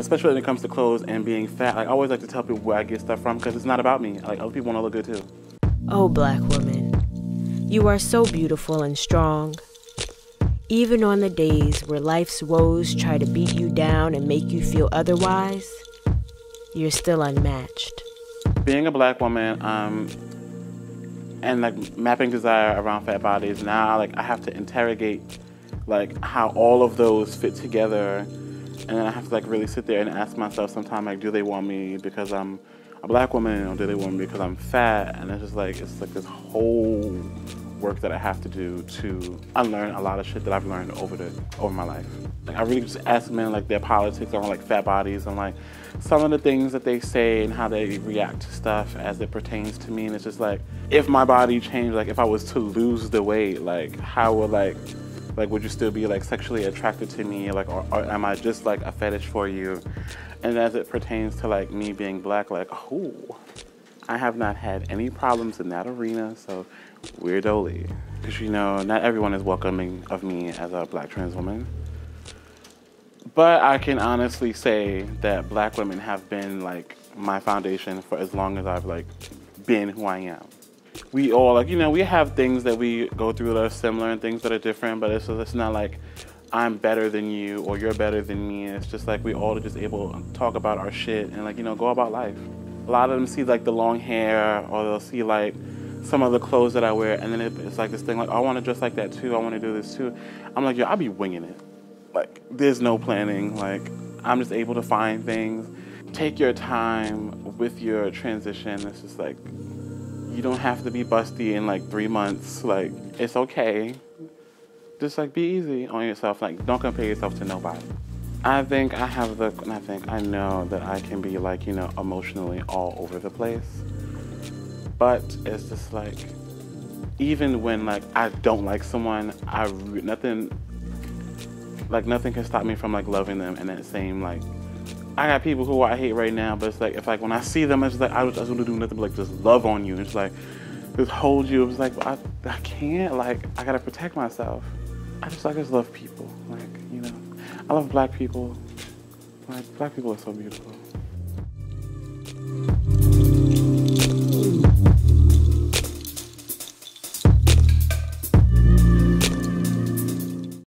especially when it comes to clothes and being fat. Like I always like to tell people where I get stuff from because it's not about me. Like other people want to look good too. Oh, black woman, you are so beautiful and strong. Even on the days where life's woes try to beat you down and make you feel otherwise, you're still unmatched. Being a black woman, um, and like mapping desire around fat bodies, now like I have to interrogate like how all of those fit together, and then I have to like really sit there and ask myself sometimes like, do they want me because I'm a black woman, or do they want me because I'm fat? And it's just like it's like this whole work that I have to do to unlearn a lot of shit that I've learned over the over my life. Like I really just ask men like their politics on like fat bodies and like some of the things that they say and how they react to stuff as it pertains to me. And it's just like if my body changed, like if I was to lose the weight, like how would like like would you still be like sexually attracted to me like or, or am I just like a fetish for you? And as it pertains to like me being black, like oh I have not had any problems in that arena, so weirdly. Because you know, not everyone is welcoming of me as a black trans woman. But I can honestly say that black women have been like my foundation for as long as I've like been who I am. We all like, you know, we have things that we go through that are similar and things that are different, but it's, it's not like I'm better than you or you're better than me. It's just like we all are just able to talk about our shit and like, you know, go about life. A lot of them see like the long hair or they'll see like some of the clothes that I wear and then it's like this thing like, I want to dress like that too. I want to do this too. I'm like, yo, I'll be winging it. Like, there's no planning. Like, I'm just able to find things. Take your time with your transition. It's just like, you don't have to be busty in like three months. Like, it's okay. Just like be easy on yourself. Like, don't compare yourself to nobody. I think I have the, and I think I know that I can be like, you know, emotionally all over the place. But it's just like, even when like I don't like someone, I nothing like nothing can stop me from like loving them and that same like I got people who I hate right now, but it's like if like when I see them, it's like I just want to do nothing but like just love on you. It's like just hold you. It's like I, I can't. Like I gotta protect myself. I just I just love people. Like you know, I love black people. Like black people are so beautiful.